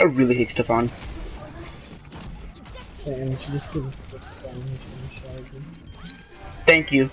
I really hate Stefan. Same, she just gives looks. Thank you.